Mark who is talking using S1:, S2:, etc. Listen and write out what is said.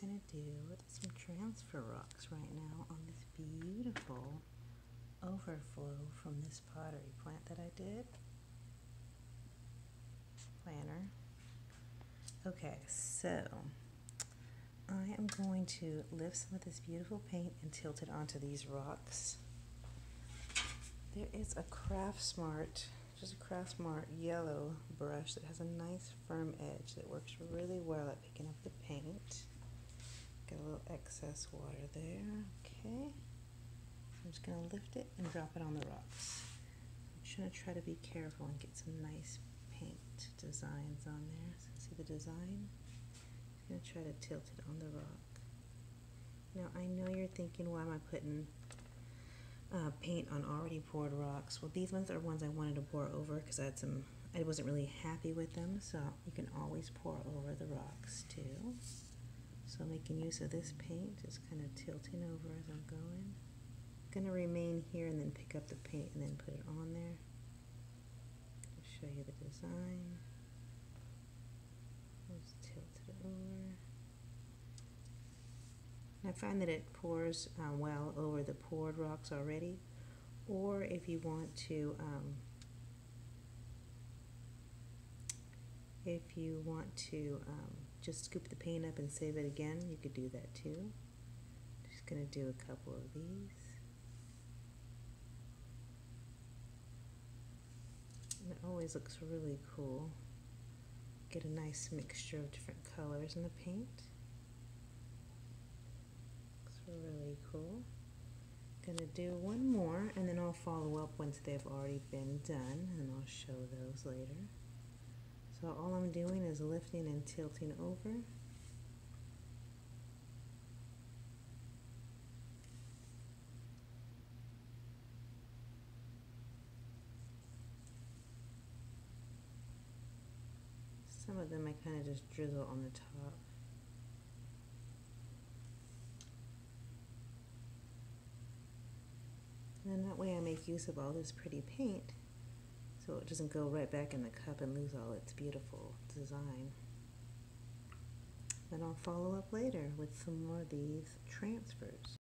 S1: going to do some transfer rocks right now on this beautiful overflow from this pottery plant that I did. Planner. Okay, so I am going to lift some of this beautiful paint and tilt it onto these rocks. There is a Craft Smart, just a Craft Smart yellow brush that has a nice firm edge that works really well at picking up the paint. Excess water there, okay. I'm just gonna lift it and drop it on the rocks. I'm just gonna try to be careful and get some nice paint designs on there. So see the design? I'm gonna try to tilt it on the rock. Now I know you're thinking, why am I putting uh, paint on already poured rocks? Well, these ones are ones I wanted to pour over because I had some, I wasn't really happy with them. So you can always pour over the rocks too. Making use of this paint, just kind of tilting over as I'm going. I'm gonna remain here and then pick up the paint and then put it on there. I'll show you the design. Just tilt it over. And I find that it pours uh, well over the poured rocks already. Or if you want to, um, if you want to um, just scoop the paint up and save it again, you could do that too. Just gonna do a couple of these. And it always looks really cool. Get a nice mixture of different colors in the paint. Looks really cool. Gonna do one more and then I'll follow up once they've already been done and I'll show those later. So all I'm doing is lifting and tilting over. Some of them I kind of just drizzle on the top. And then that way I make use of all this pretty paint so it doesn't go right back in the cup and lose all its beautiful design. Then I'll follow up later with some more of these transfers.